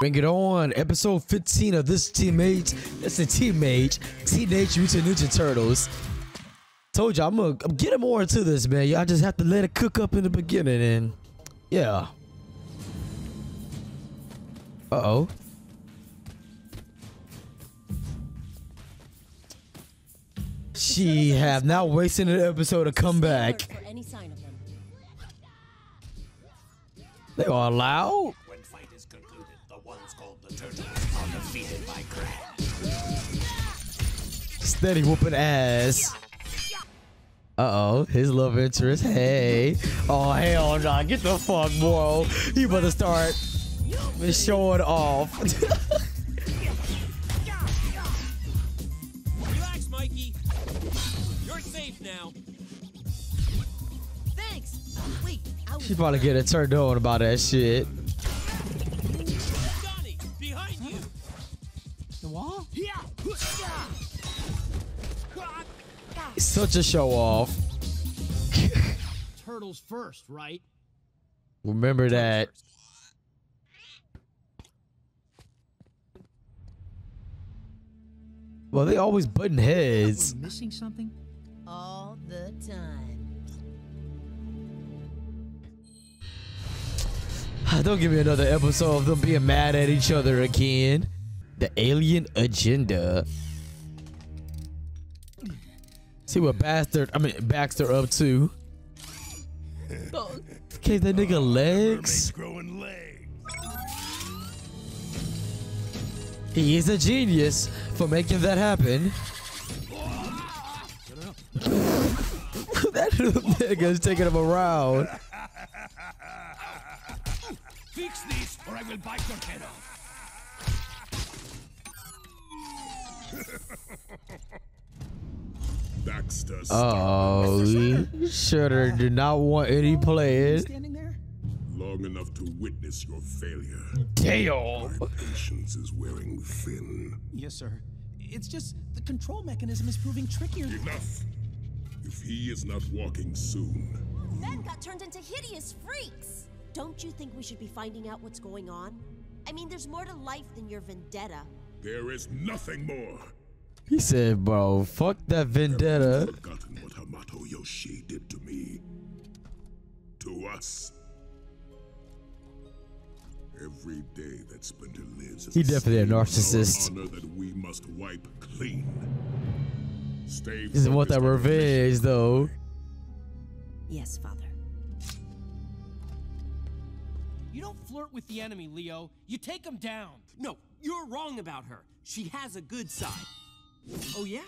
Bring it on. Episode 15 of this Teammates. It's a Teammate. Teenage Mutant Ninja Turtles. Told you I'm gonna I'm getting more into this, man. Y'all just have to let it cook up in the beginning and yeah. Uh-oh. She have now wasted an episode to come back. For any sign of them. They are loud. Ones called the Turtles are defeated by Krang. Steady whooping ass. Uh oh, his love interest. Hey. Oh hell nah. Get the fuck, bro. You better start showing off. Relax, Mikey. You're safe now. Thanks. Wait, I was she probably getting turned on about that shit. Such a show off. Turtles first, right? Remember that. Well, they always button heads. We're missing something? all the time. Don't give me another episode of them being mad at each other again. The alien agenda. See what bastard, I mean Baxter up to. Okay, that nigga oh, legs. growing legs. He is a genius for making that happen. that nigga's taking him around. Fix this, or I will bite your head off. Baxter, Oh, Shredder did not want any players. Standing there? long enough to witness your failure. Damn. My patience is wearing thin. Yes, sir. It's just the control mechanism is proving trickier. Enough. If he is not walking soon, Men got turned into hideous freaks. Don't you think we should be finding out what's going on? I mean, there's more to life than your vendetta. there is nothing more. He said, bro, fuck that vendetta. Forgotten what Hamato Yoshi did to me. To us. Every day that Splinter lives is He definitely a stain on our narcissist. honor that we must wipe clean. Stay He doesn't want that focused on revenge, though. Yes, Father. You don't flirt with the enemy, Leo. You take him down. No, you're wrong about her. She has a good side. Oh, yeah?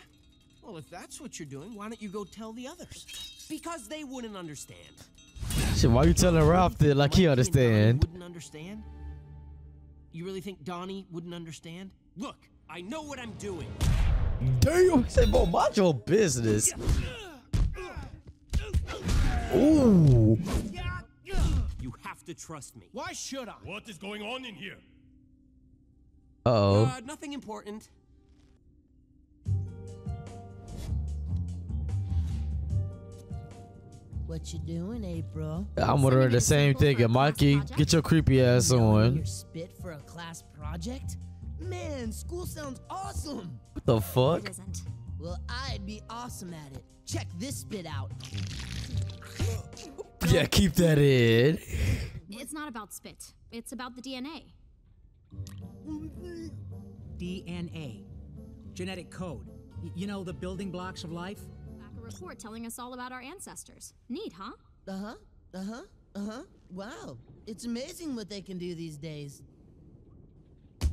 Well, if that's what you're doing, why don't you go tell the others? Because they wouldn't understand. Shit, why are you telling Ralph that like he Mikey and Donnie understand? Wouldn't understand? You really think Donnie wouldn't understand? Look, I know what I'm doing. Damn, he said, bro, mind your business. Ooh. You have to trust me. Why should I? What is going on in here? Uh-oh. Uh, nothing important. What you doing, April? I'm wondering the same thing. And Mikey, get your creepy ass on. Your spit for a class project? Man, school sounds awesome. What the fuck? isn't. Well, I'd be awesome at it. Check this spit out. Yeah, keep that in. It's not about spit. It's about the DNA. DNA. Genetic code. You know, the building blocks of life? Back a report telling us all about our ancestors. Neat, huh? Uh huh. Uh huh. Uh huh. Wow. It's amazing what they can do these days.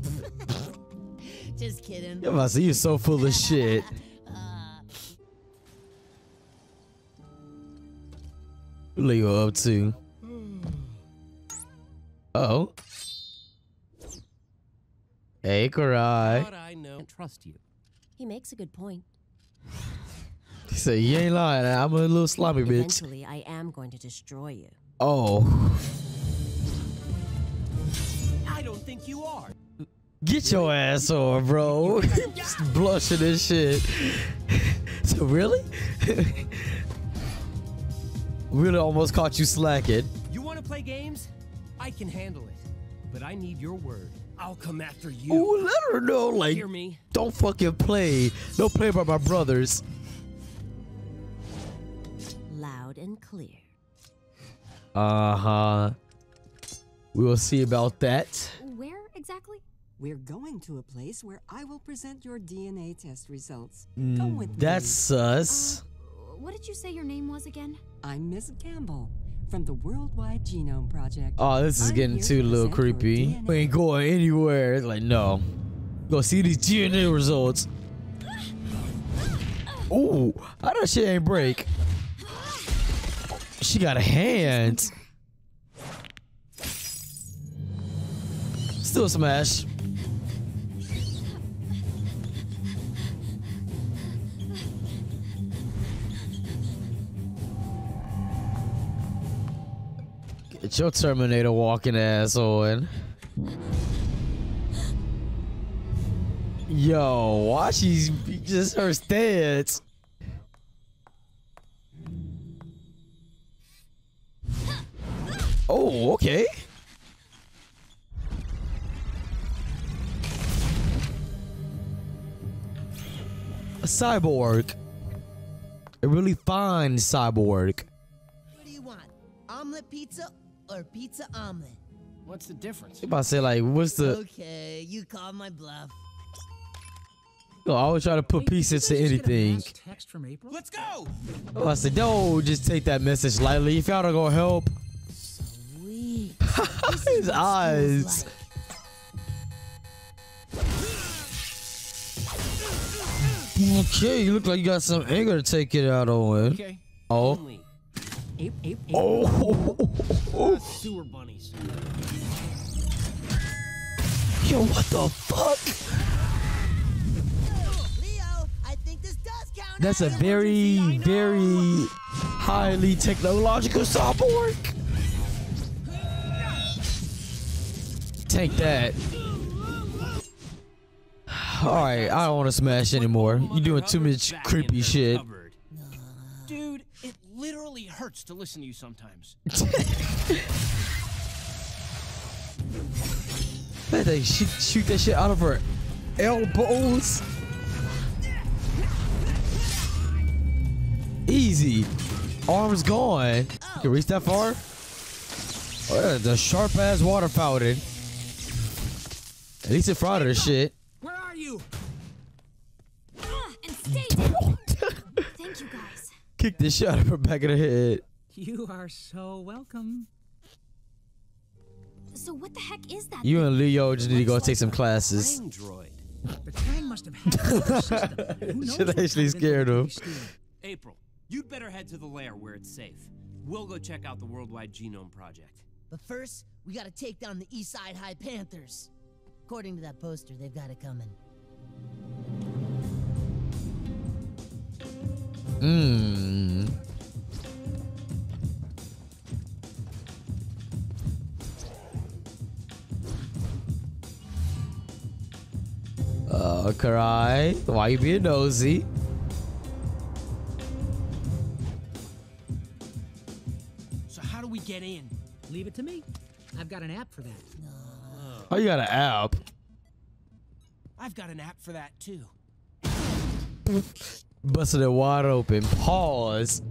Just kidding. Yeah, I see you so full of shit. Leo up to. Uh oh. Hey, Karai. I know. And trust you. He makes a good point. He said, You ain't lying. I'm a little sloppy bitch. Eventually, I am going to destroy you. Oh. I don't think you are. Get your ass on, bro. Just blushing and shit. so, really? really almost caught you slacking. You want to play games? I can handle it. But I need your word. I'll come after you. Ooh, let her know, like, Hear me? don't fucking play. Don't play by my brothers. And clear. Uh huh. We will see about that. Where exactly? We're going to a place where I will present your DNA test results. Come with That's me. us. What did you say your name was again? I'm Miss Campbell from the Worldwide Genome Project. Oh, this is I'm getting too to little creepy. We ain't going anywhere. It's like, no. Go see these DNA results. Ooh, how that shit ain't break? She got a hand. Still smash. Get your Terminator walking ass on. Yo, why she's just her stance? Oh, okay. A cyborg. A really fine cyborg. What do you want? Omelet pizza or pizza omelet? What's the difference? I'm about to say like, what's the? Okay, you call my bluff. I always try to put Hey, did pieces to guys just get a anything. Text from April. Let's go! Oh, I said, don't just take that message lightly. If y'all don't gonna help, Sweet. His eyes. Okay, you look like you got some anger to take it out on. Okay. Oh. Only Ape, ape, ape. Oh. sewer bunnies. Yo, what the fuck? Leo, I think this does count. That's a very, very highly technological cyborg. Take that. Alright, I don't want to smash anymore. You're doing too much creepy shit. Dude, it literally hurts to listen to you sometimes. Bet they shoot, shoot that shit out of her elbows. Easy. Arms gone. You can reach that far? Oh, yeah, the sharp ass water fountain. At least it fried her shit. Where are you? Ah, and stay. Thank you guys. Kick the shit out of her back of the head. You are so welcome. So what the heck is that? You and Leo just need to go take some classes. Android. The Krang must have hacked the system. Who knows Shit actually kind of scared him. April, you'd better head to the lair where it's safe. We'll go check out the Worldwide Genome Project. But first, we gotta take down the East Side High Panthers. According to that poster, they've got it coming. Mmm. Uh, Karai, why you being nosy? So how do we get in? Leave it to me. I've got an app for that. Oh, you got an app. I've got an app for that too. Busted it wide open. Pause.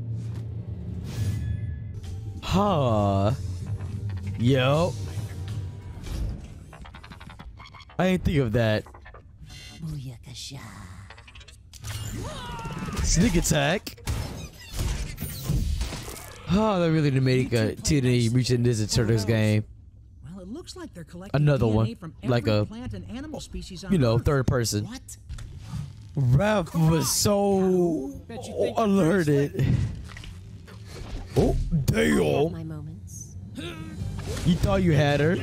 Huh. Yo. I ain't think of that. Sneak attack. Oh, that really need uh, to make a Teenage Mutant Ninja Turtles game. Well, it looks like they're collecting Another DNA one, from like a, plant and animal species on You know, Earth. third person. What? Raph was so Bet you think you're alerted. Oh, I have damn. my moments. You thought you had her.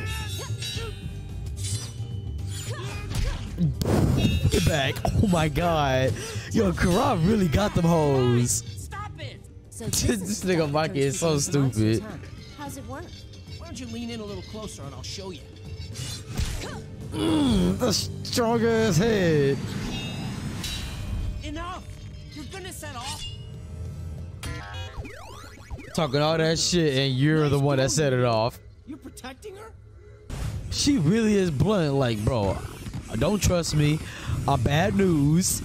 Get back. Oh my god. Yo, Karai really got them hoes. Stop it! So This is nigga stuff Mikey is so people into monsters, stupid. How's it work? Don't you lean in a little closer and I'll show you? Mm, the strongest ass head. Enough! You're gonna set off. Talking all that shit and you're the one that set it off. You're protecting her? she really is blunt. Like, bro, don't trust me. I'm bad news.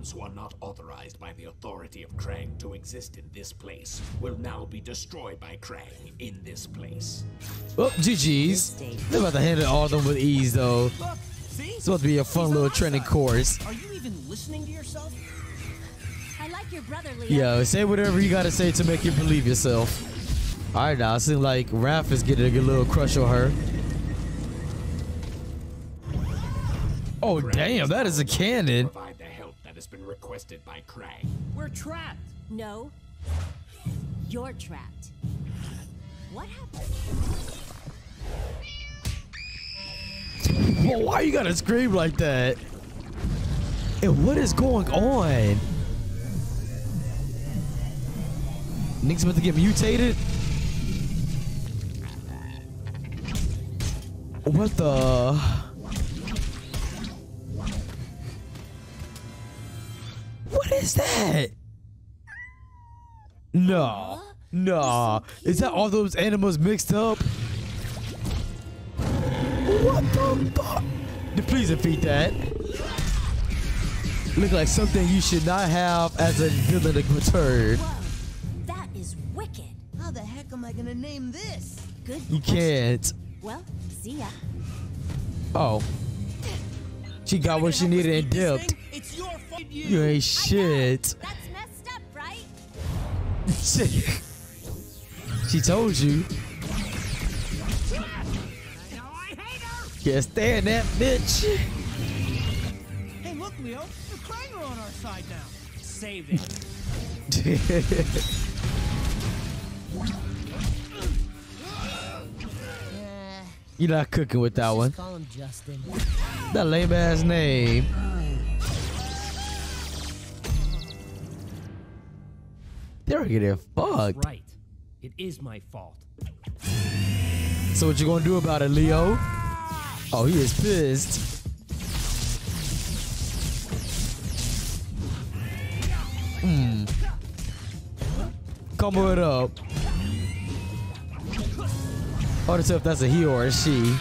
Ones who are not authorized by the authority of Krang to exist in this place will now be destroyed by Krang in this place. Oh, GG's. They're about to handle all of them with ease, though. Look, see? It's supposed to be a fun little training course. Are you even listening to yourself? I like your brother, Leo. Yo, say whatever you gotta say to make you believe yourself. All right, now it seems like Raph is getting a good little crush on her. Oh damn, that is a cannon. Has been requested by Krang. We're trapped. No. You're trapped. What happened? Well, why you gotta scream like that? And what is going on? Nick's about to get mutated? What the? What is that? No. No. Is that all those animals mixed up? What the fuck? Please defeat that. Look like something you should not have as a villain to return. That is wicked. How the heck am I gonna name this? Good. You can't. Well, see ya. Oh. She got what she needed and dipped. It's your fault. You ain't shit. That's messed up, right? she told you. Can't stand that bitch. Hey, look, Leo. The Krang are on our side now. Save it. You're not cooking with that one. call him Justin. That lame ass name. They're getting fucked. Right. It is my fault. So what you gonna do about it, Leo? Oh, he is pissed. Hmm. Combo it up. Hard to tell if that's a he or a she.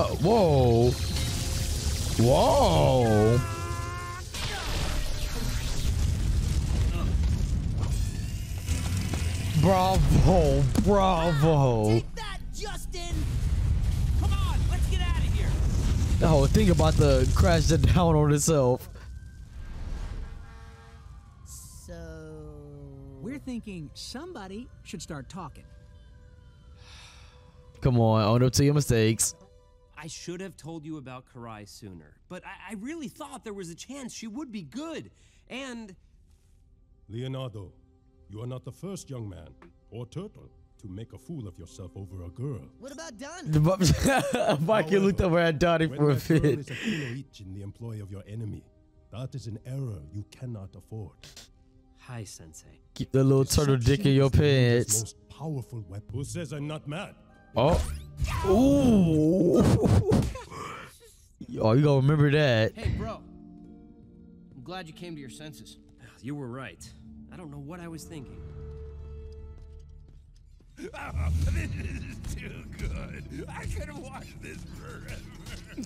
Oh, whoa. Whoa. Bravo, bravo. Take that, Justin. Come on, let's get out of here. Oh, the whole thing about the crash that down on itself. So. We're thinking somebody should start talking. Come on, own up to your mistakes. I should have told you about Karai sooner, but I, I really thought there was a chance she would be good. And Leonardo, you are not the first young man or turtle to make a fool of yourself over a girl. What about Don? Mikey looked over at Donnie When for a that girl bit. is a kunoichi in the employ of your enemy, that is an error you cannot afford. hi, Sensei. Keep the little turtle dick in your She is the world's pants. Most powerful weapon. Who says I'm not mad? Oh. Ooh. oh, you gonna remember that. Hey, bro. I'm glad you came to your senses. You were right. I don't know what I was thinking. this is too good. I could have watched this forever.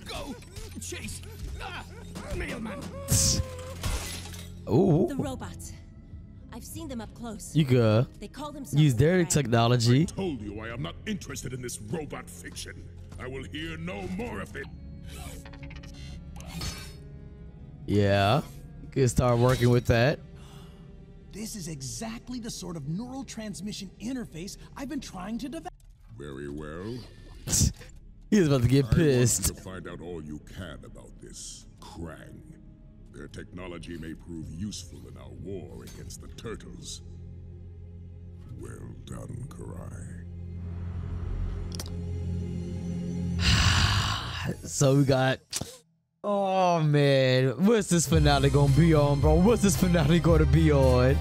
Go, Chase. Ah, mailman. Ooh. The robots. I've seen them up close. You could They call themselves use their Krang. technology. Told you I am not interested in this robot fiction. I will hear no more of it. Yeah. You could start working with that. This is exactly the sort of neural transmission interface I've been trying to develop. Very well. He's about to get I want you pissed. to find out all you can about this Krang. Their technology may prove useful in our war against the turtles. Well done, Karai. So we got. Oh man, what's this finale gonna be on, bro? What's this finale gonna be on?